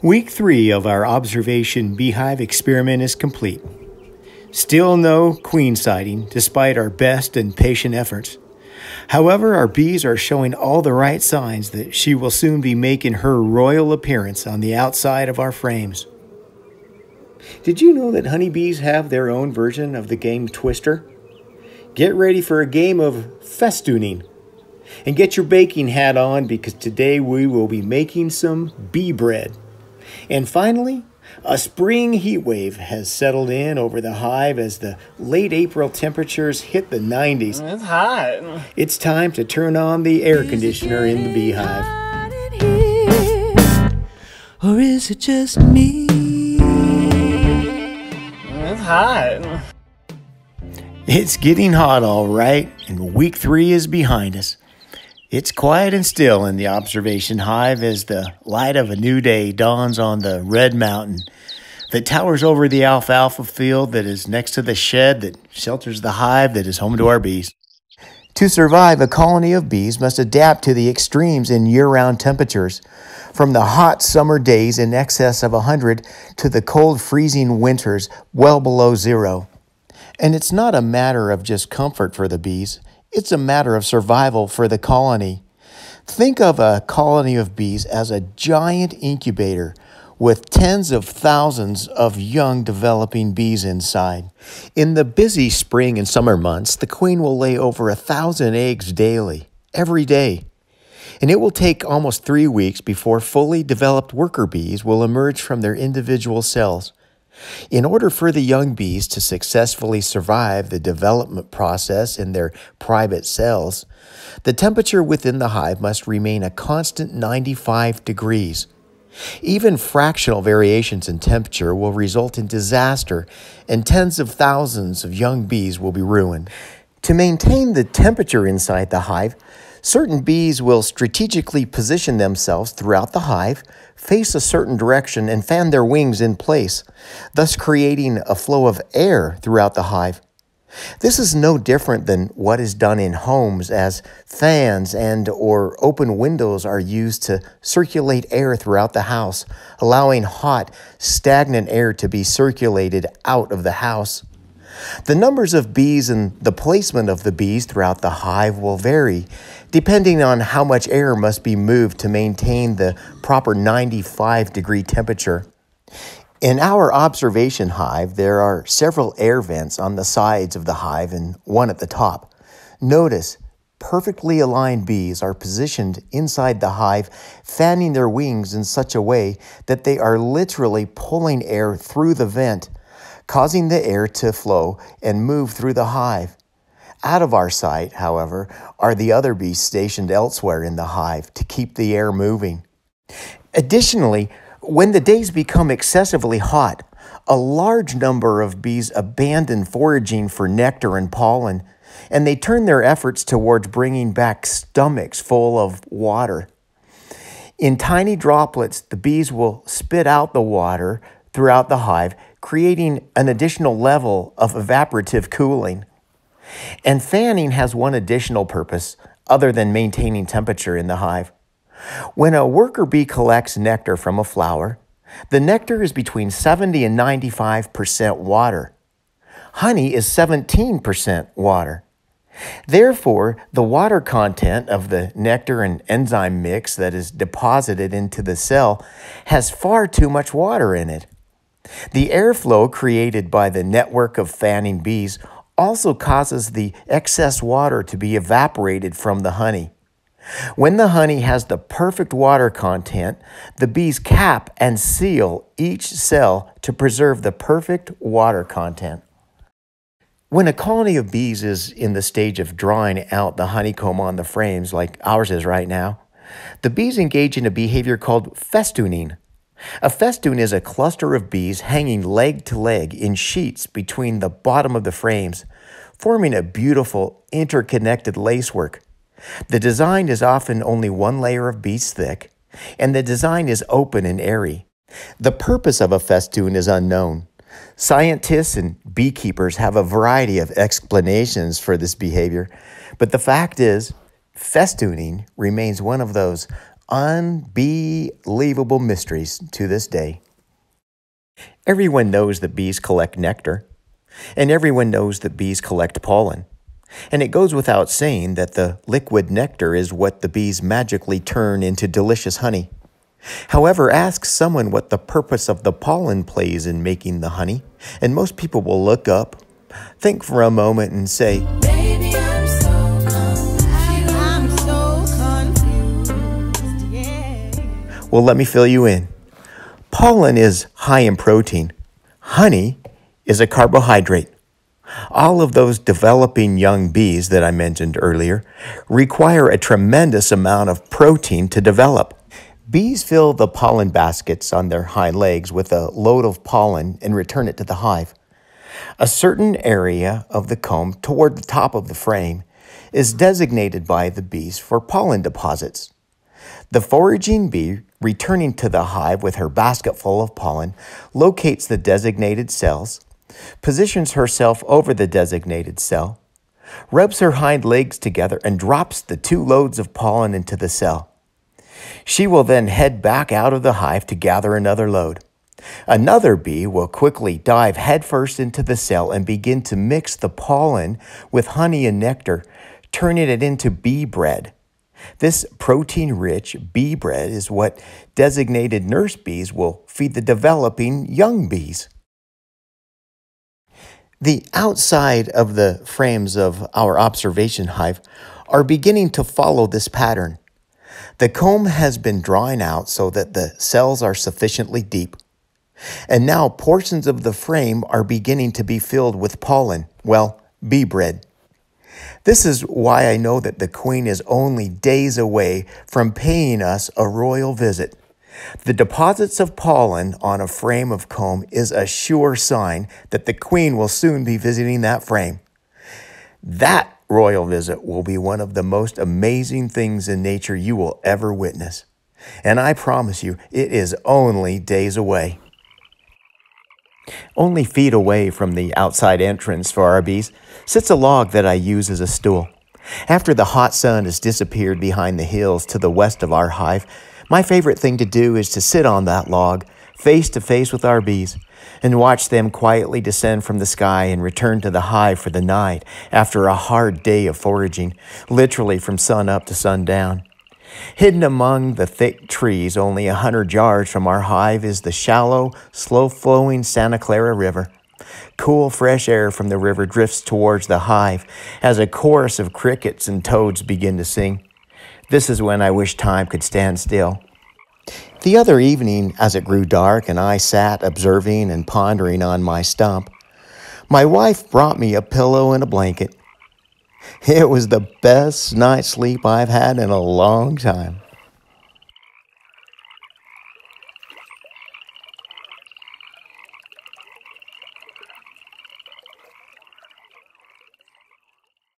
Week three of our observation beehive experiment is complete. Still no queen sighting, despite our best and patient efforts. However, our bees are showing all the right signs that she will soon be making her royal appearance on the outside of our frames. Did you know that honeybees have their own version of the game Twister? Get ready for a game of festooning. And get your baking hat on because today we will be making some bee bread. And finally, a spring heat wave has settled in over the hive as the late April temperatures hit the 90s. It's hot. It's time to turn on the air conditioner in the beehive. Or is it just me? It's hot. It's getting hot, all right, and week three is behind us. It's quiet and still in the observation hive as the light of a new day dawns on the red mountain that towers over the alfalfa field that is next to the shed that shelters the hive that is home to our bees. To survive, a colony of bees must adapt to the extremes in year round temperatures, from the hot summer days in excess of 100 to the cold, freezing winters well below zero. And it's not a matter of just comfort for the bees. It's a matter of survival for the colony. Think of a colony of bees as a giant incubator with tens of thousands of young developing bees inside. In the busy spring and summer months, the queen will lay over a thousand eggs daily, every day. And it will take almost three weeks before fully developed worker bees will emerge from their individual cells. In order for the young bees to successfully survive the development process in their private cells, the temperature within the hive must remain a constant 95 degrees. Even fractional variations in temperature will result in disaster, and tens of thousands of young bees will be ruined. To maintain the temperature inside the hive, certain bees will strategically position themselves throughout the hive face a certain direction and fan their wings in place, thus creating a flow of air throughout the hive. This is no different than what is done in homes as fans and or open windows are used to circulate air throughout the house, allowing hot, stagnant air to be circulated out of the house. The numbers of bees and the placement of the bees throughout the hive will vary depending on how much air must be moved to maintain the proper 95 degree temperature. In our observation hive, there are several air vents on the sides of the hive and one at the top. Notice perfectly aligned bees are positioned inside the hive, fanning their wings in such a way that they are literally pulling air through the vent causing the air to flow and move through the hive. Out of our sight, however, are the other bees stationed elsewhere in the hive to keep the air moving. Additionally, when the days become excessively hot, a large number of bees abandon foraging for nectar and pollen, and they turn their efforts towards bringing back stomachs full of water. In tiny droplets, the bees will spit out the water throughout the hive, creating an additional level of evaporative cooling. And fanning has one additional purpose other than maintaining temperature in the hive. When a worker bee collects nectar from a flower, the nectar is between 70 and 95% water. Honey is 17% water. Therefore, the water content of the nectar and enzyme mix that is deposited into the cell has far too much water in it. The airflow created by the network of fanning bees also causes the excess water to be evaporated from the honey. When the honey has the perfect water content, the bees cap and seal each cell to preserve the perfect water content. When a colony of bees is in the stage of drawing out the honeycomb on the frames, like ours is right now, the bees engage in a behavior called festooning. A festoon is a cluster of bees hanging leg to leg in sheets between the bottom of the frames, forming a beautiful interconnected lacework. The design is often only one layer of bees thick, and the design is open and airy. The purpose of a festoon is unknown. Scientists and beekeepers have a variety of explanations for this behavior, but the fact is, festooning remains one of those unbelievable mysteries to this day. Everyone knows that bees collect nectar, and everyone knows that bees collect pollen. And it goes without saying that the liquid nectar is what the bees magically turn into delicious honey. However, ask someone what the purpose of the pollen plays in making the honey, and most people will look up, think for a moment, and say, Well, let me fill you in. Pollen is high in protein. Honey is a carbohydrate. All of those developing young bees that I mentioned earlier require a tremendous amount of protein to develop. Bees fill the pollen baskets on their hind legs with a load of pollen and return it to the hive. A certain area of the comb toward the top of the frame is designated by the bees for pollen deposits. The foraging bee, returning to the hive with her basket full of pollen, locates the designated cells, positions herself over the designated cell, rubs her hind legs together, and drops the two loads of pollen into the cell. She will then head back out of the hive to gather another load. Another bee will quickly dive headfirst into the cell and begin to mix the pollen with honey and nectar, turning it into bee bread. This protein rich bee bread is what designated nurse bees will feed the developing young bees. The outside of the frames of our observation hive are beginning to follow this pattern. The comb has been drawn out so that the cells are sufficiently deep. And now portions of the frame are beginning to be filled with pollen, well, bee bread. This is why I know that the Queen is only days away from paying us a royal visit. The deposits of pollen on a frame of comb is a sure sign that the Queen will soon be visiting that frame. That royal visit will be one of the most amazing things in nature you will ever witness. And I promise you, it is only days away. Only feet away from the outside entrance for our bees sits a log that I use as a stool. After the hot sun has disappeared behind the hills to the west of our hive, my favorite thing to do is to sit on that log, face to face with our bees, and watch them quietly descend from the sky and return to the hive for the night after a hard day of foraging, literally from sun up to sundown. Hidden among the thick trees, only a hundred yards from our hive, is the shallow, slow flowing Santa Clara River. Cool, fresh air from the river drifts towards the hive as a chorus of crickets and toads begin to sing. This is when I wish time could stand still. The other evening, as it grew dark and I sat observing and pondering on my stump, my wife brought me a pillow and a blanket. It was the best night's sleep I've had in a long time.